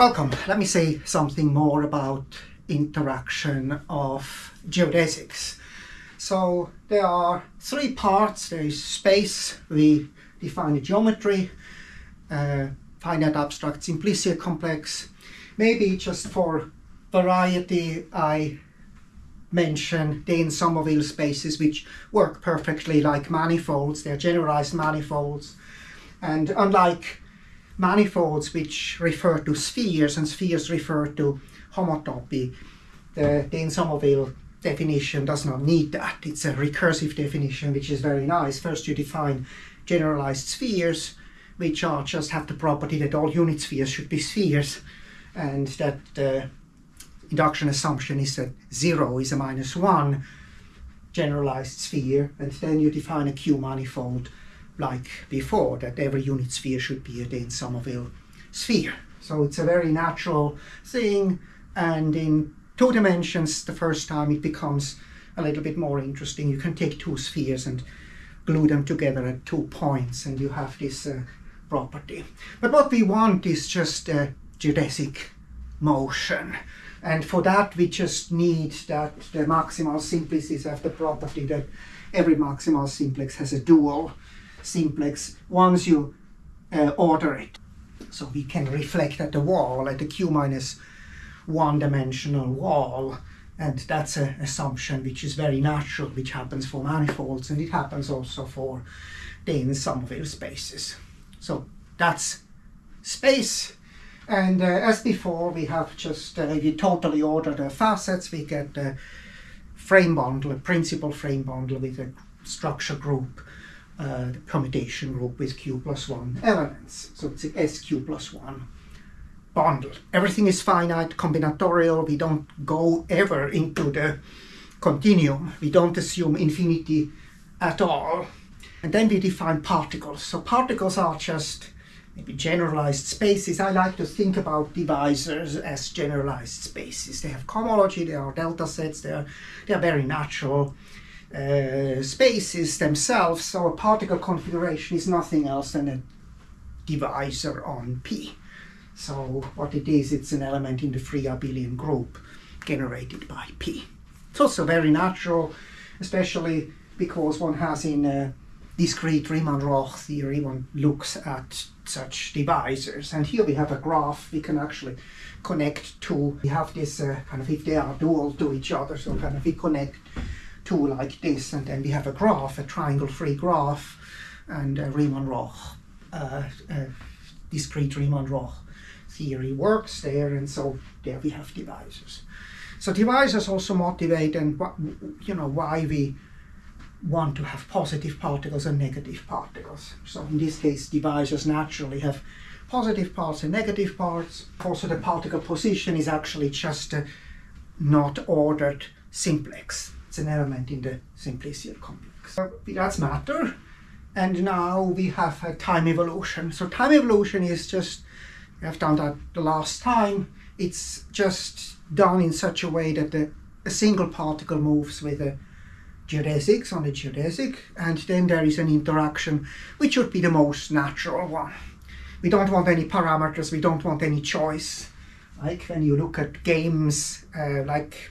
Welcome. Let me say something more about interaction of geodesics. So there are three parts. There is space. We define the geometry, uh, finite abstract simplicial complex. Maybe just for variety, I mention Dehn Sommerville spaces, which work perfectly like manifolds. They're generalized manifolds. And unlike manifolds which refer to spheres and spheres refer to homotopy. The Dehn Sommerville definition does not need that. It's a recursive definition which is very nice. First you define generalized spheres which are just have the property that all unit spheres should be spheres and that the induction assumption is that zero is a minus one generalized sphere and then you define a Q manifold like before, that every unit sphere should be a Dehn Sommerville sphere. So it's a very natural thing, and in two dimensions, the first time it becomes a little bit more interesting. You can take two spheres and glue them together at two points, and you have this uh, property. But what we want is just a geodesic motion. And for that, we just need that the maximal simplices have the property that every maximal simplex has a dual simplex once you uh, order it. So we can reflect at the wall, at the q minus one dimensional wall. And that's an assumption which is very natural, which happens for manifolds, and it happens also for Dehn Sommerville spaces. So that's space. And uh, as before, we have just, uh, we totally order the facets. We get the frame bundle, a principal frame bundle with a structure group uh, the permutation group with q plus 1 elements. So it's a SQ plus 1 bundle. Everything is finite, combinatorial. We don't go ever into the continuum. We don't assume infinity at all. And then we define particles. So particles are just maybe generalized spaces. I like to think about divisors as generalized spaces. They have cohomology, they are delta sets, they are, they are very natural uh, spaces themselves. So a particle configuration is nothing else than a divisor on P. So what it is, it's an element in the free abelian group generated by P. It's also very natural, especially because one has in a discrete Riemann-Roch theory, one looks at such divisors. And here we have a graph we can actually connect to. We have this uh, kind of, if they are dual to each other, so kind of we connect like this, and then we have a graph, a triangle-free graph, and a Riemann-Roch, uh, uh, discrete Riemann-Roch theory works there, and so there we have divisors. So divisors also motivate and you know why we want to have positive particles and negative particles. So in this case, divisors naturally have positive parts and negative parts. Also, the particle position is actually just a not ordered simplex. Element in the simplicial complex. That's matter. And now we have a time evolution. So time evolution is just, we have done that the last time. It's just done in such a way that the, a single particle moves with a geodesics on the geodesic, and then there is an interaction which would be the most natural one. We don't want any parameters, we don't want any choice. Like when you look at games uh, like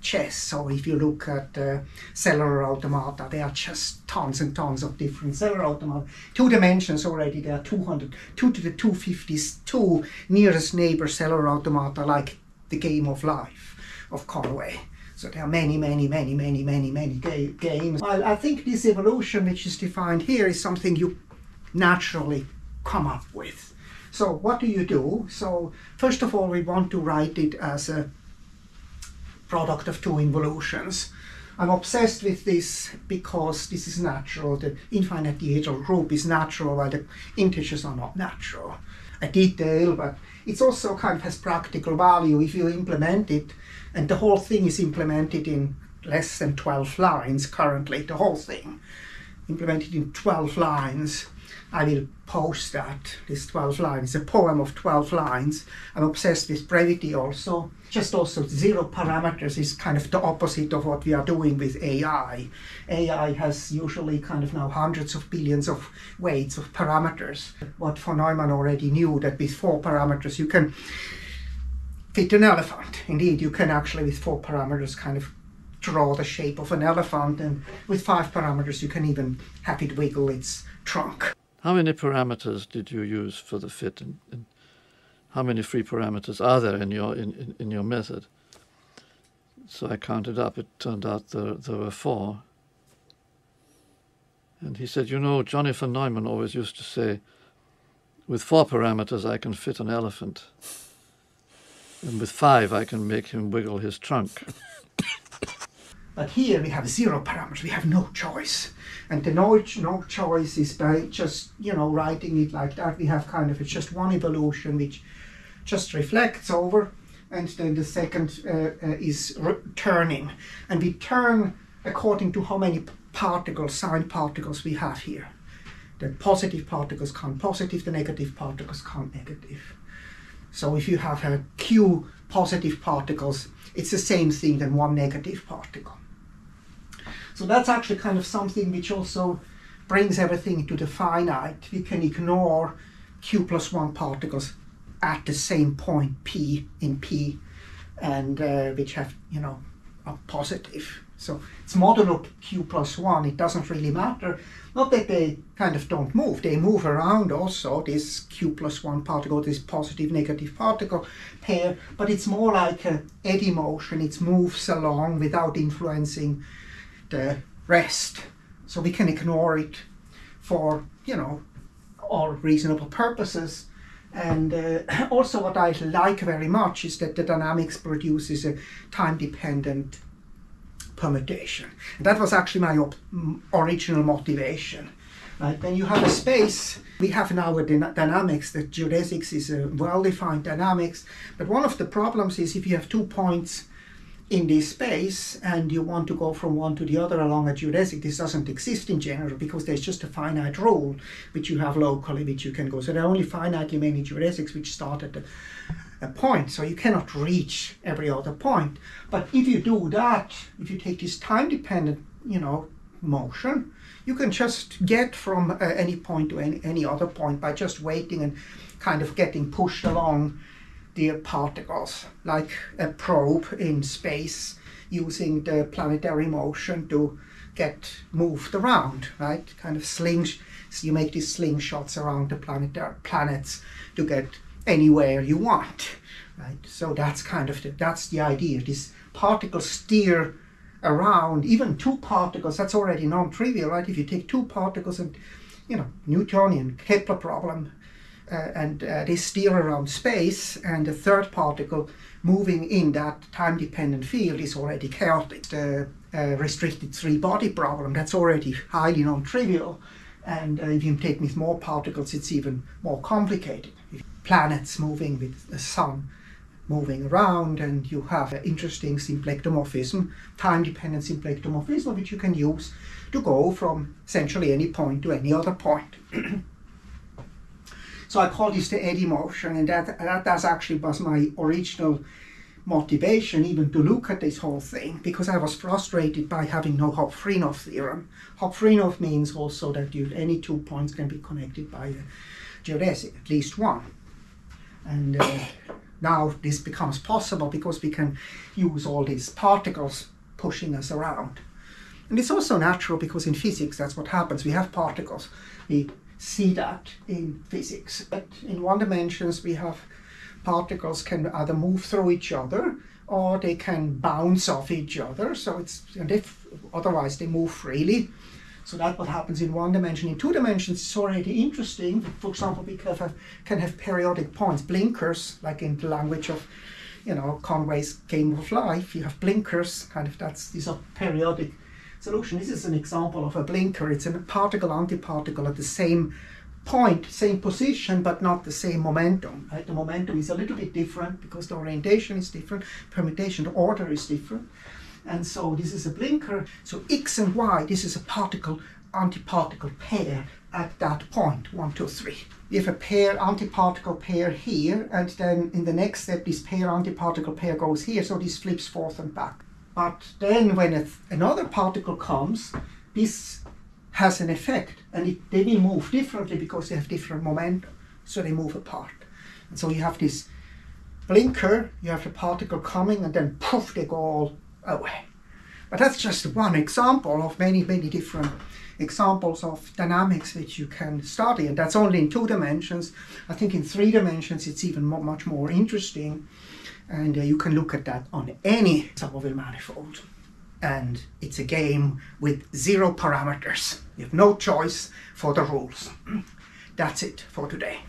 chess. So if you look at uh, cellular automata, there are just tons and tons of different cellular automata. Two dimensions already, there are 200, 2 to the 250s, two nearest neighbor cellular automata like the game of life of Conway. So there are many, many, many, many, many, many ga games. I, I think this evolution which is defined here is something you naturally come up with. So what do you do? So first of all, we want to write it as a product of two involutions. I'm obsessed with this because this is natural. The infinite dihedral group is natural while the integers are not natural. A detail, but it's also kind of has practical value if you implement it. And the whole thing is implemented in less than 12 lines currently, the whole thing. Implemented in 12 lines I will post that, this 12 lines, a poem of 12 lines. I'm obsessed with brevity also. Just also zero parameters is kind of the opposite of what we are doing with AI. AI has usually kind of now hundreds of billions of weights of parameters. What von Neumann already knew that with four parameters you can fit an elephant. Indeed, you can actually, with four parameters, kind of draw the shape of an elephant, and with five parameters, you can even have it wiggle its trunk. How many parameters did you use for the fit, how many free parameters are there in your in, in, your method? So I counted up. It turned out there, there were four. And he said, you know, Johnny von Neumann always used to say, with four parameters I can fit an elephant. And with five I can make him wiggle his trunk. But here we have zero parameters, we have no choice. And the no, no choice is by just, you know, writing it like that. We have kind of, it's just one evolution which just reflects over. And then the second uh, uh, is turning. And we turn according to how many particles, sign particles we have here. The positive particles count positive, the negative particles count negative. So if you have a q positive particles, it's the same thing than one negative particle. So that's actually kind of something which also brings everything to the finite. We can ignore q plus 1 particles at the same point p in p and uh, which have, you know, a positive. So it's modulo q plus 1, it doesn't really matter. Not that they kind of don't move, they move around also, this q plus 1 particle, this positive negative particle pair, but it's more like a eddy motion, it moves along without influencing the rest. So we can ignore it for, you know, all reasonable purposes. And uh, also what I like very much is that the dynamics produces a time-dependent permutation. That was actually my original motivation. Right? When you have a space, we have now a dynamics that geodesics is a well-defined dynamics, but one of the problems is if you have two points in this space and you want to go from one to the other along a geodesic, this doesn't exist in general because there's just a finite rule which you have locally which you can go. So there are only finitely many geodesics which start at a, a point, so you cannot reach every other point. But if you do that, if you take this time-dependent, you know, motion, you can just get from uh, any point to any, any other point by just waiting and kind of getting pushed along the particles, like a probe in space using the planetary motion to get moved around, right? Kind of sling, so you make these slingshots around the planetary planets to get anywhere you want, right? So that's kind of the, that's the idea. These particles steer around, even two particles, that's already non-trivial, right? If you take two particles and, you know, Newtonian Kepler problem, and uh, they steer around space and the third particle moving in that time-dependent field is already chaotic. The uh, restricted three-body problem, that's already highly non-trivial and if you take with more particles it's even more complicated. Planets moving with the sun moving around and you have an interesting symplectomorphism, time-dependent symplectomorphism which you can use to go from essentially any point to any other point. So I call this the eddy motion, and that, that that's actually was my original motivation even to look at this whole thing because I was frustrated by having no Hopf-Rinow's theorem. Hopf-Rinow's means also that you, any two points can be connected by a geodesic, at least one. And uh, now this becomes possible because we can use all these particles pushing us around. And it's also natural because in physics that's what happens. We have particles. We see that in physics. But in one dimensions we have particles can either move through each other or they can bounce off each other. So it's and if otherwise they move freely. So that what happens in one dimension. In two dimensions, it's already interesting. For example, we can have, can have periodic points, blinkers, like in the language of, you know, Conway's Game of Life. You have blinkers, kind of that's these are periodic solution. This is an example of a blinker. It's a particle-antiparticle at the same point, same position, but not the same momentum. Right? The momentum is a little bit different because the orientation is different, permutation, the order is different. And so this is a blinker. So X and Y, this is a particle antiparticle pair at that point, one, two, three. We have a pair antiparticle pair here, and then in the next step, this pair antiparticle pair goes here, so this flips forth and back. But then when another particle comes, this has an effect and it, they will move differently because they have different momentum. So they move apart. And so you have this blinker, you have the particle coming and then poof, they go all away. But that's just one example of many, many different examples of dynamics which you can study. And that's only in two dimensions. I think in three dimensions it's even much more interesting. And uh, you can look at that on any Sommerville manifold. And it's a game with zero parameters. You have no choice for the rules. That's it for today.